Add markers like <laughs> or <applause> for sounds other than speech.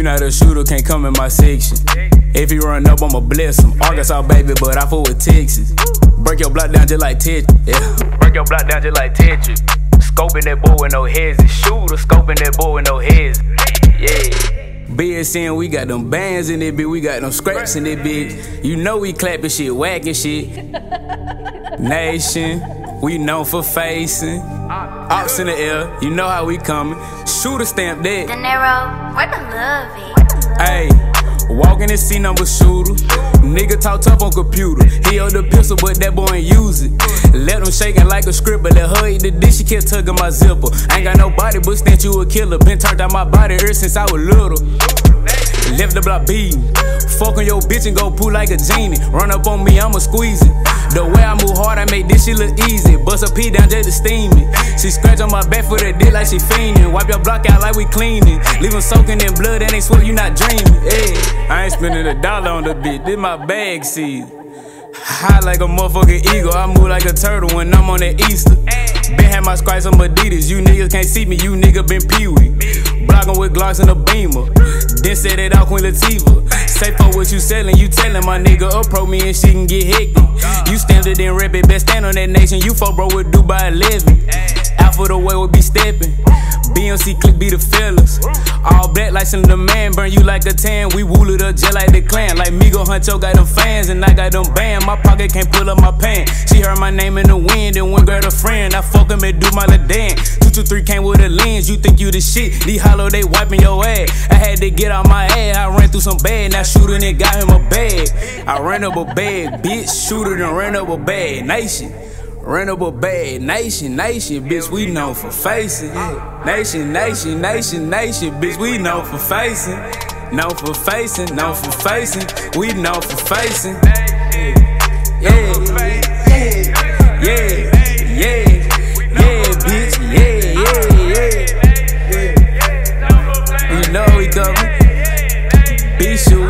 you not a shooter, can't come in my section. If you run up, I'ma bless him. Arkansas, baby, but I fool with Texas. Break your block down just like Tetris. Yeah. Break your block down just like Tetris. Scoping that boy with no heads. Shooter, scoping that boy with no heads. Yeah. BSN, we got them bands in it, bitch. We got them scraps in it, bitch. You know we clapping shit, whacking shit. <laughs> Nation, we known for facing. Ops in the air, you know how we coming. Shooter stamp that. De Niro, where the love is? Hey, walk in the scene, I'm shooter. Nigga talk tough on computer. He hold the pistol, but that boy ain't use it. Let him shaking like a script, but let her eat the dish. She kept tugging my zipper. Ain't got no body, but stench you a killer. Been turned out my body ever since I was little. Left the block beating. Fuck on your bitch and go poo like a genie. Run up on me, I'ma squeeze it. The way I move hard, I make this shit look easy. Bust a pee down just to steam it. She scratch on my back for that dick like she fiending. Wipe your block out like we cleaning. Leave 'em soaking in blood and they swear you not dreaming. Hey, I ain't spending a dollar on the bitch. This my bag season. High like a motherfucking eagle. I move like a turtle when I'm on that Easter. Been had my stripes on Adidas. You niggas can't see me. You nigga been pee wee. With Glocks and a beamer. Then said it out Queen Latifah. Say for what you selling, you telling my nigga appro me and she can get hectic. You standard and rep it, best stand on that nation. You fuck bro with Dubai 11. Out for the way we be stepping. BMC click be the fellas. All black like some the man, burn you like a tan. We wool it up just like the clan. Like Migo Huncho got them fans and I got them band. My pocket can't pull up my pants. She heard my name in the wind and went grab a friend. I fuck him and do my little dance. Three came with a lens. You think you the shit? These hollow they wiping your ass. I had to get out my ass. I ran through some bad. Now shooting and got him a bag. I ran up a bag, bitch. Shooter and ran up a bag. Nation. Ran up a bag, nation, nation, bitch, we known for facing. Nation, nation, nation, nation, bitch, we known for facing. Known for facing, known for facing, we known for facing. soon.